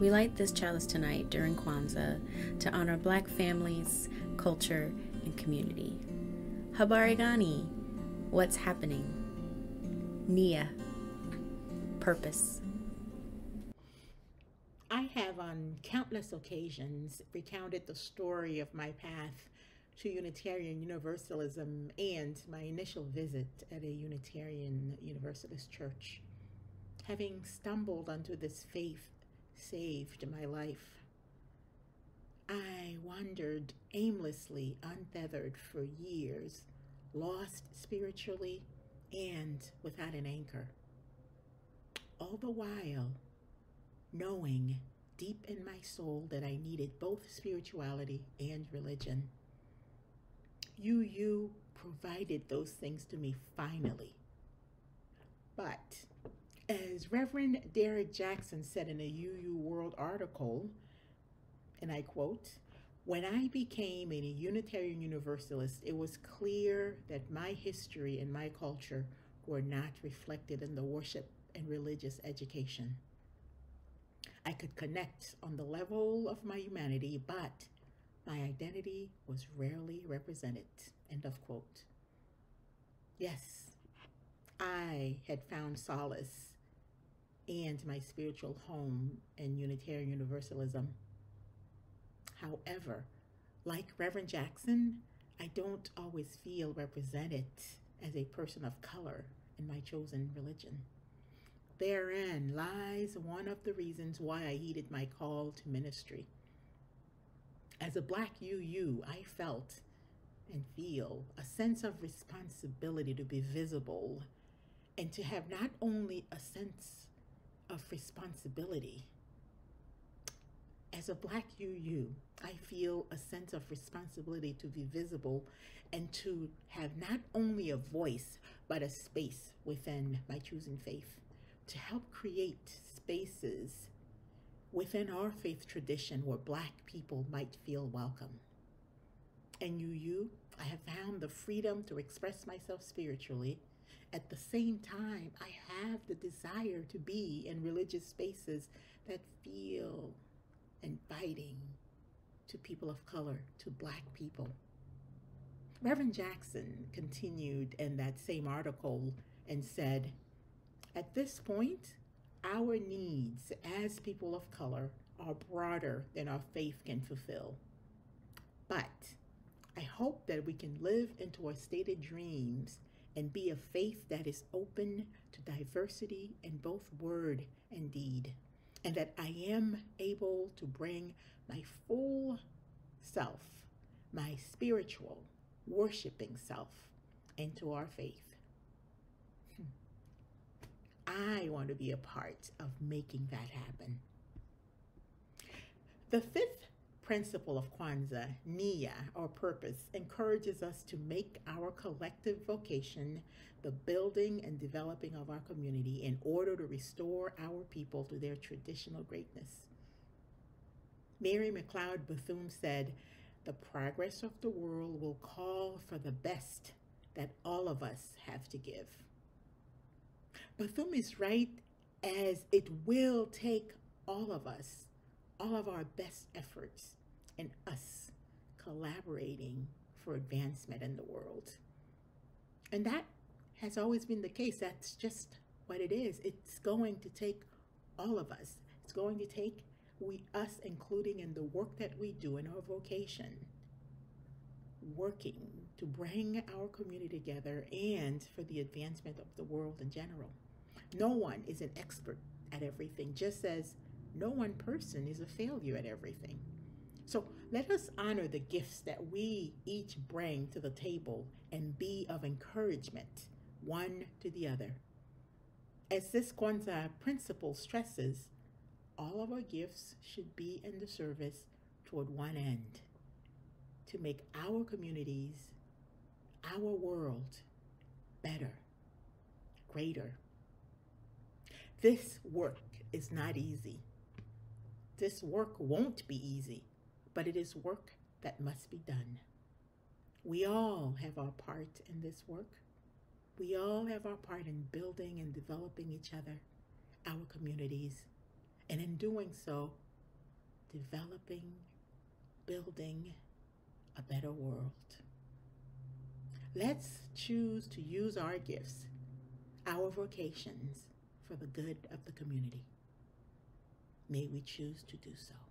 We light this chalice tonight during Kwanzaa to honor Black families, culture, and community. Habari gani? What's happening? Nia. Purpose. I have on countless occasions recounted the story of my path to Unitarian Universalism and my initial visit at a Unitarian Universalist church. Having stumbled onto this faith saved my life. I wandered aimlessly, untethered for years, lost spiritually and without an anchor. All the while, knowing deep in my soul that I needed both spirituality and religion. You, you provided those things to me finally. But as Reverend Darrick Jackson said in a UU World article, and I quote, when I became a Unitarian Universalist, it was clear that my history and my culture were not reflected in the worship and religious education. I could connect on the level of my humanity, but my identity was rarely represented. End of quote. Yes, I had found solace and my spiritual home in Unitarian Universalism. However, like Reverend Jackson, I don't always feel represented as a person of color in my chosen religion. Therein lies one of the reasons why I heeded my call to ministry. As a Black UU, I felt and feel a sense of responsibility to be visible and to have not only a sense of responsibility. As a Black UU, I feel a sense of responsibility to be visible and to have not only a voice, but a space within my choosing faith to help create spaces within our faith tradition where Black people might feel welcome. And UU, I have found the freedom to express myself spiritually. At the same time, I have the desire to be in religious spaces that feel inviting to people of color, to Black people. Reverend Jackson continued in that same article and said, at this point, our needs as people of color are broader than our faith can fulfill. But I hope that we can live into our stated dreams and be a faith that is open to diversity in both word and deed, and that I am able to bring my full self, my spiritual, worshiping self, into our faith. Hmm. I want to be a part of making that happen. The fifth principle of Kwanzaa, Nia, or purpose, encourages us to make our collective vocation the building and developing of our community in order to restore our people to their traditional greatness. Mary McLeod Bethune said, The progress of the world will call for the best that all of us have to give. Bethune is right as it will take all of us, all of our best efforts, and us collaborating for advancement in the world. And that has always been the case. That's just what it is. It's going to take all of us. It's going to take we us including in the work that we do in our vocation working to bring our community together and for the advancement of the world in general. No one is an expert at everything, just as no one person is a failure at everything. So let us honor the gifts that we each bring to the table and be of encouragement one to the other. As this Kwanzaa principle stresses, all of our gifts should be in the service toward one end to make our communities, our world better, greater. This work is not easy. This work won't be easy, but it is work that must be done. We all have our part in this work. We all have our part in building and developing each other, our communities, And in doing so, developing, building a better world. Let's choose to use our gifts, our vocations, for the good of the community. May we choose to do so.